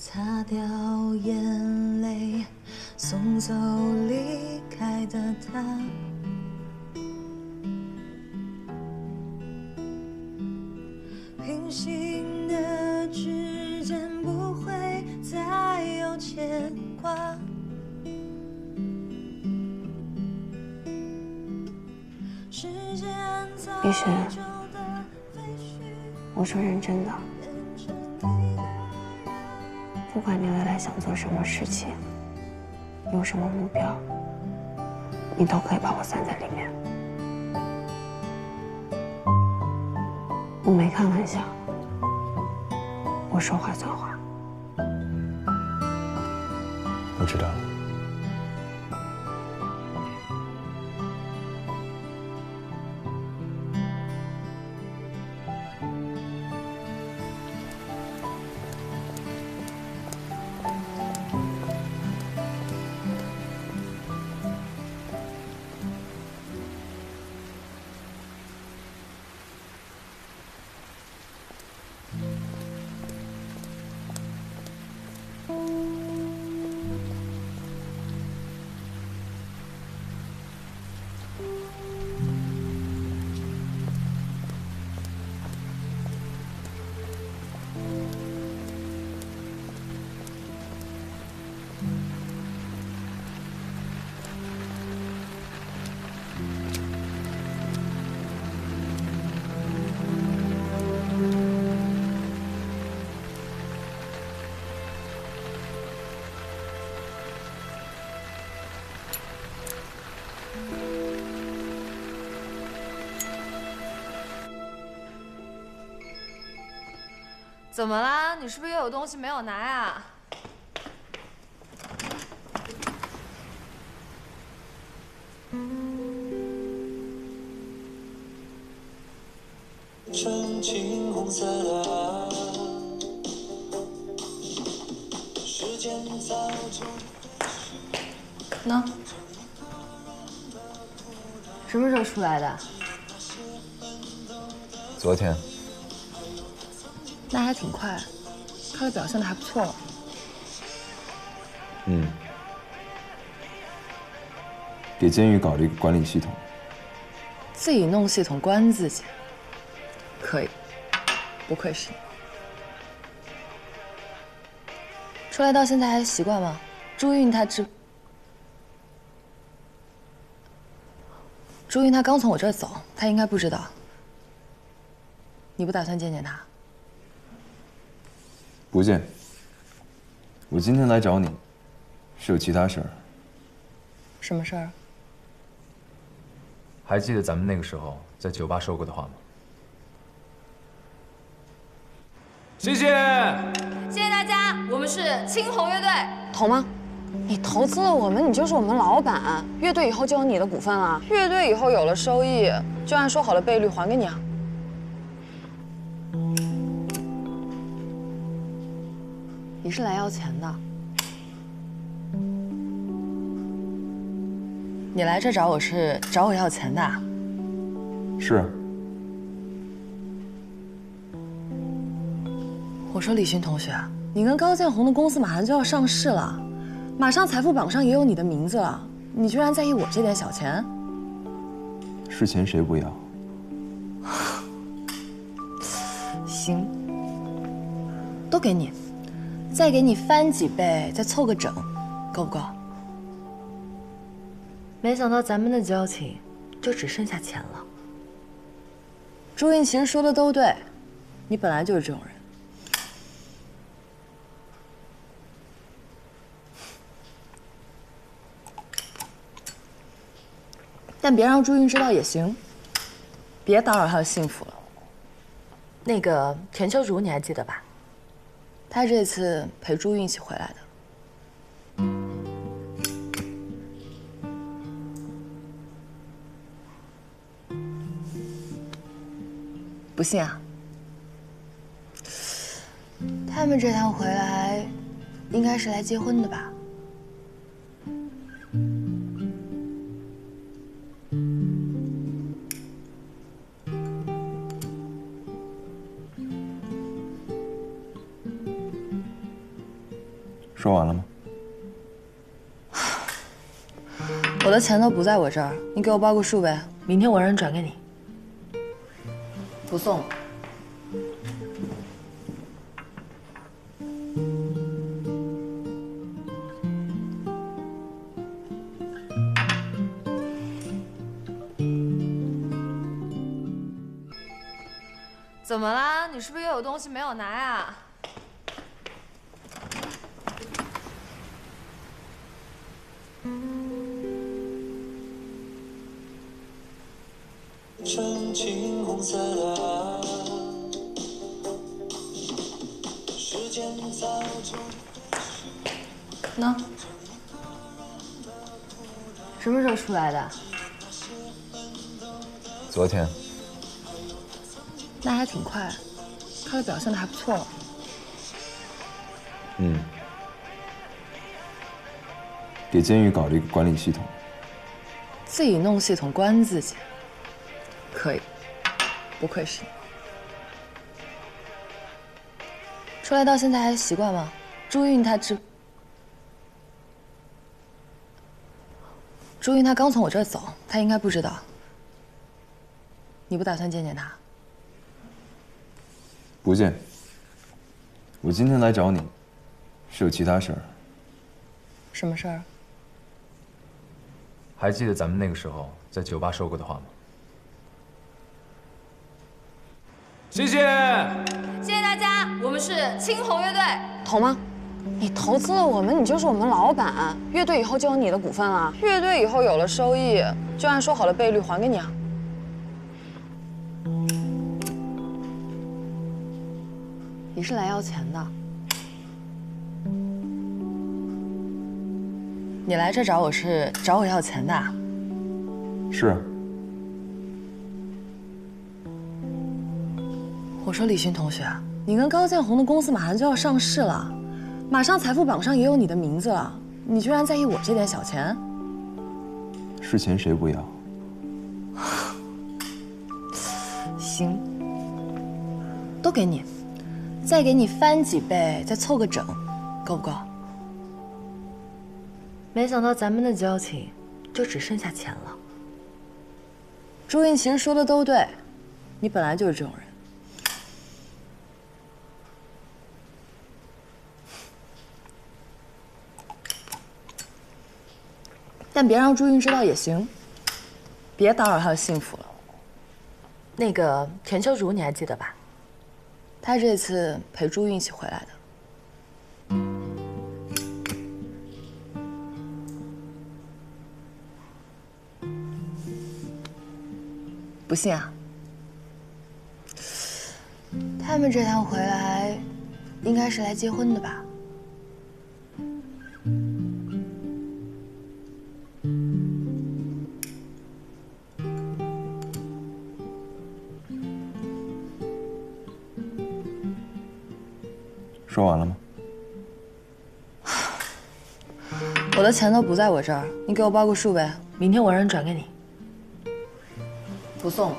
擦掉眼泪，送走离开的他。平行的指尖不会再有牵挂。时间早雨轩就的废墟我说认真的，管你未来想做什么事情，有什么目标，你都可以把我算在里面。我没开玩笑，我说话算话。我知道了。怎么啦？你是不是又有东西没有拿呀？纯青红色的爱，时间早就呢？什么时候出来的？昨天那还挺快，看来表现的还不错了。嗯，给监狱搞了一个管理系统，自己弄系统关自己，可以，不愧是你。出来到现在还习惯吗？朱韵她知，朱韵她刚从我这儿走，她应该不知道。你不打算见见她？不见。我今天来找你，是有其他事儿。什么事儿？还记得咱们那个时候在酒吧说过的话吗？谢谢。谢谢大家，我们是青红乐队。投吗？你投资了我们，你就是我们老板，乐队以后就有你的股份了。乐队以后有了收益，就按说好的倍率还给你啊。你是来要钱的？你来这找我是找我要钱的啊？是。我说李勋同学，你跟高建宏的公司马上就要上市了，马上财富榜上也有你的名字了，你居然在意我这点小钱？是钱谁不要？行，都给你，再给你翻几倍，再凑个整，够不够？没想到咱们的交情就只剩下钱了。朱韵其实说的都对，你本来就是这种人。但别让朱韵知道也行，别打扰她的幸福了。那个田秋竹你还记得吧？他这次陪朱韵一起回来的。不信啊？他们这趟回来，应该是来结婚的吧？说完了吗？我的钱都不在我这儿，你给我报个数呗，明天我让人转给你。不送。怎么啦？你是不是又有东西没有拿呀？纯呢？什么时候出来的？昨天。那还挺快，看来表现的还不错。嗯。给监狱搞了一个管理系统。自己弄系统关自己，可以，不愧是你。出来到现在还习惯吗？朱韵她知，朱韵她刚从我这儿走，她应该不知道。你不打算见见她？不见。我今天来找你，是有其他事儿。什么事儿？还记得咱们那个时候在酒吧说过的话吗？谢谢，谢谢大家，我们是青红乐队。投吗？你投资了我们，你就是我们老板，乐队以后就有你的股份了。乐队以后有了收益，就按说好的倍率还给你啊。你是来要钱的？你来这找我是找我要钱的？是。我说李勋同学，你跟高建宏的公司马上就要上市了，马上财富榜上也有你的名字了，你居然在意我这点小钱？是钱谁不要？行，都给你，再给你翻几倍，再凑个整，够不够？没想到咱们的交情就只剩下钱了。朱韵其实说的都对，你本来就是这种人。但别让朱韵知道也行，别打扰她的幸福了。那个田秋竹你还记得吧？他这次陪朱韵一起回来的。不信啊？他们这趟回来，应该是来结婚的吧？说完了吗？我的钱都不在我这儿，你给我报个数呗，明天我让人转给你。不送。